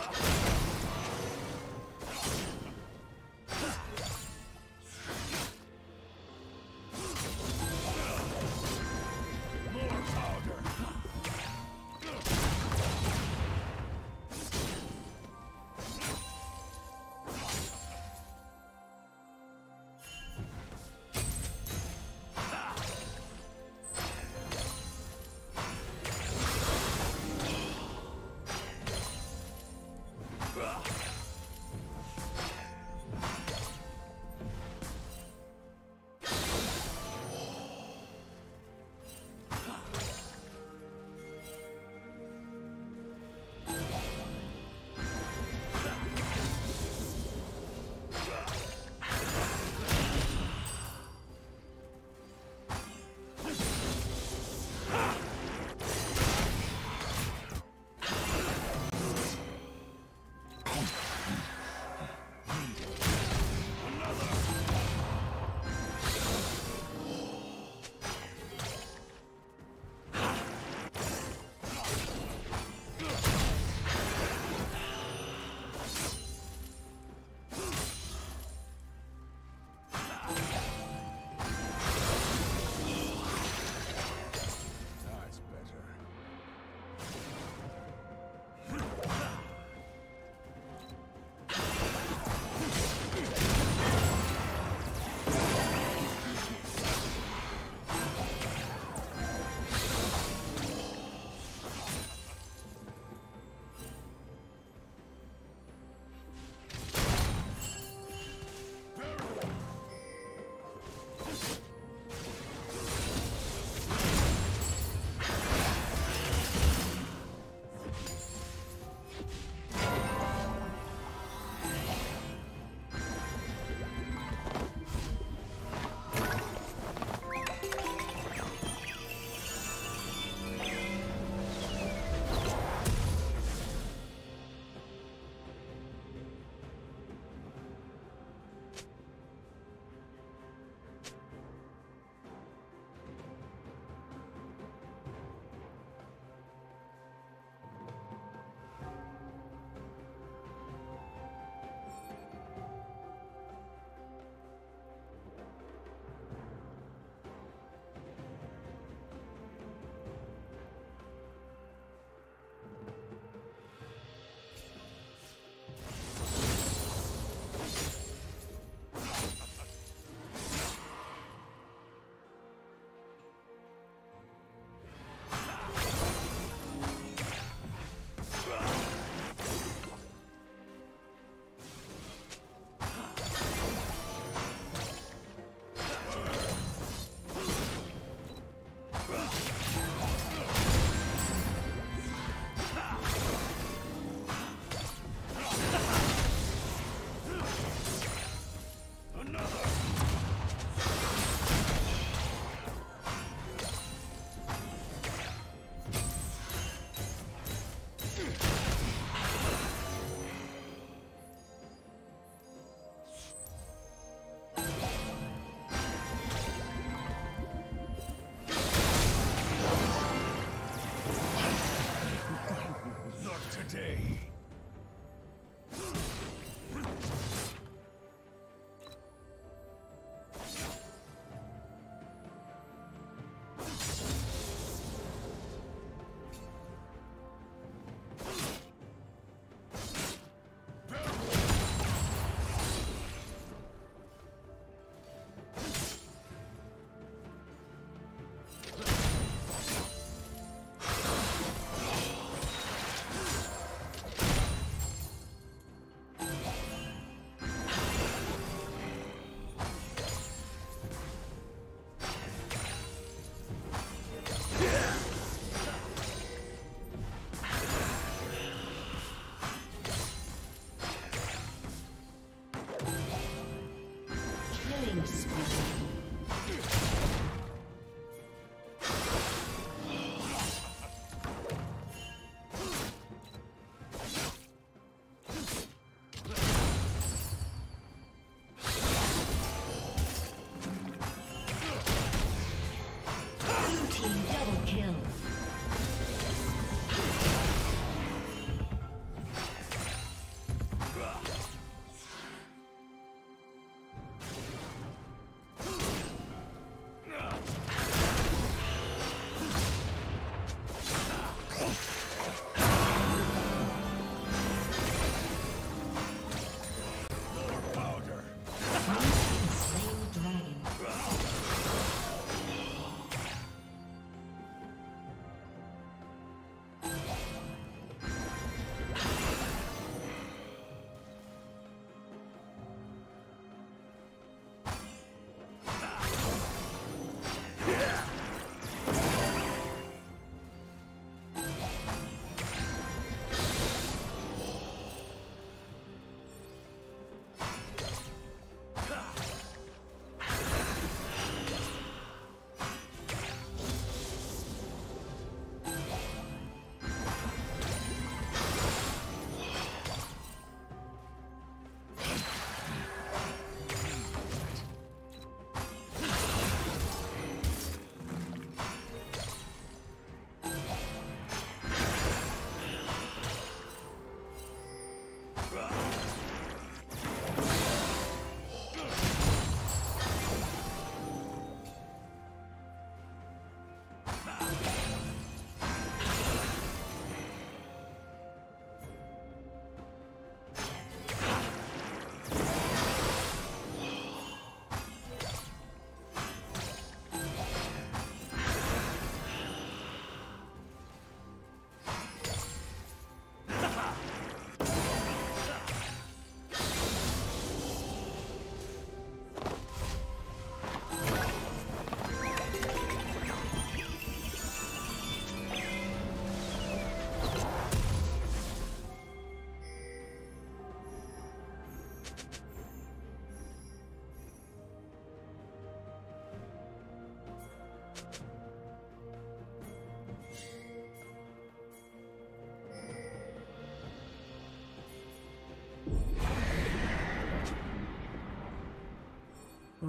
Ugh.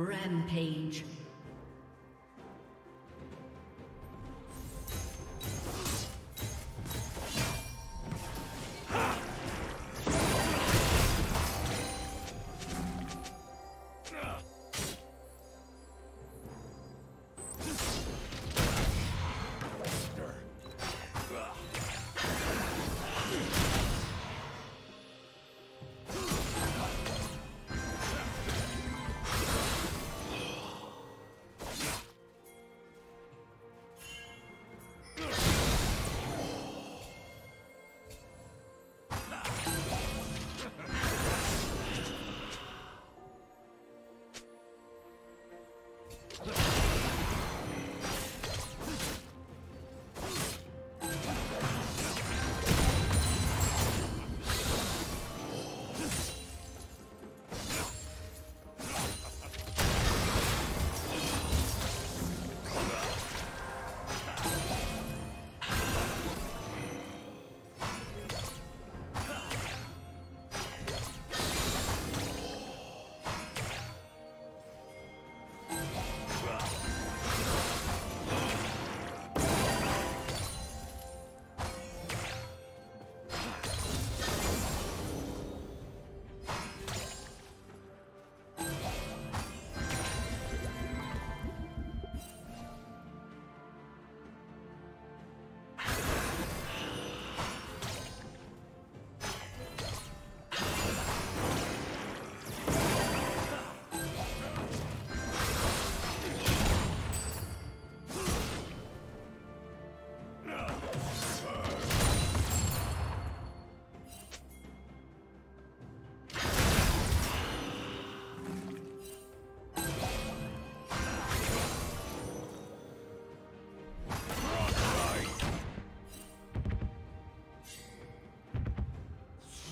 Rampage.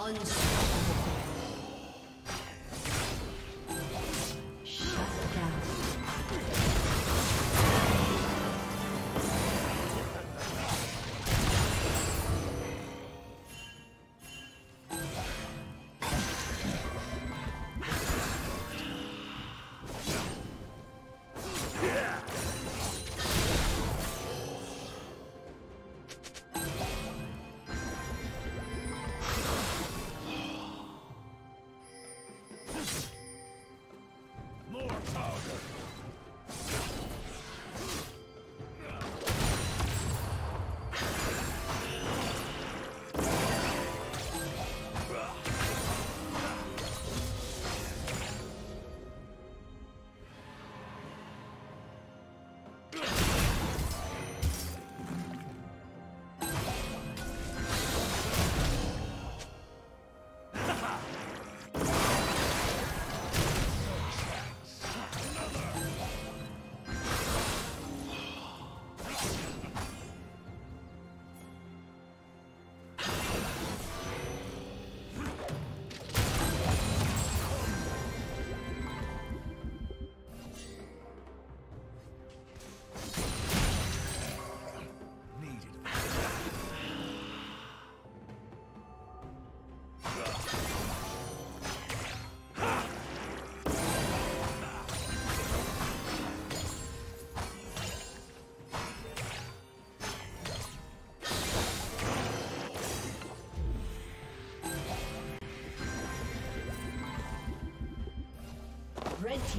Unstoppable.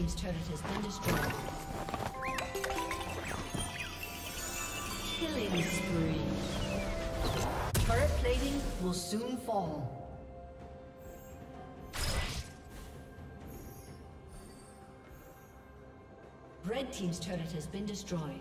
Team's turret has been destroyed. Killing spree. Turret plating will soon fall. Red Team's turret has been destroyed.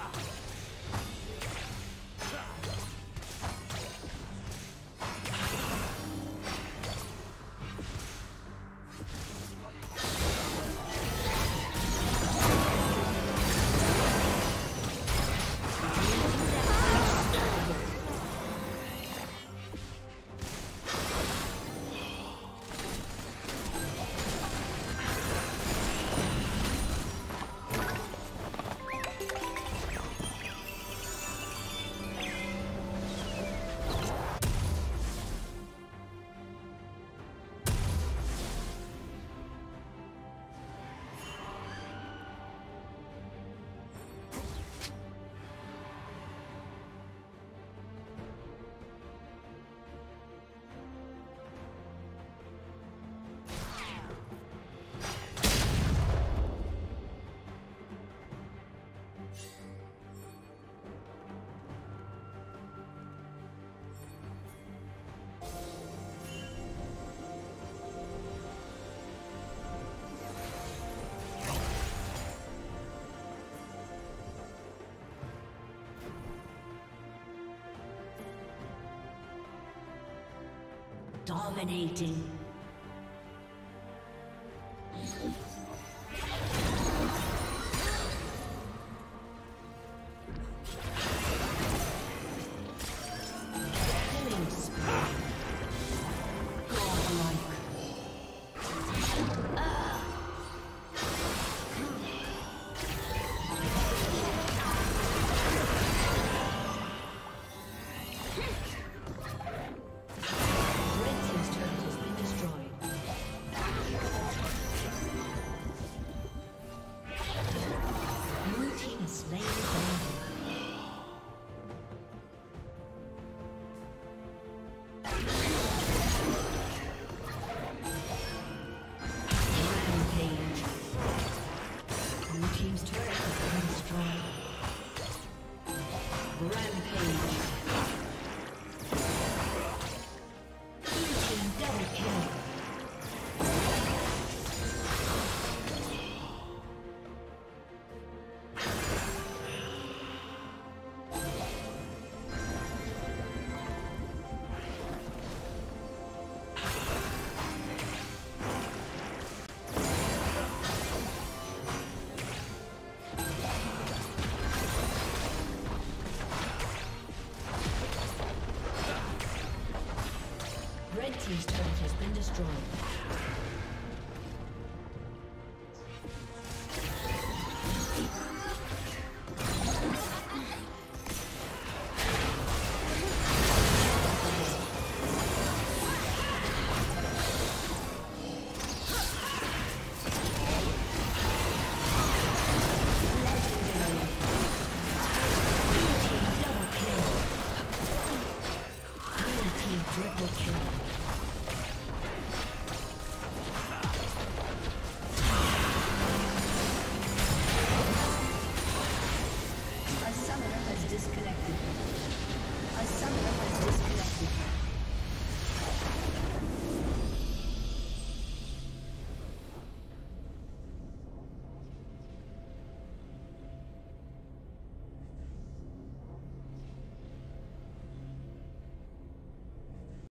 Dominating.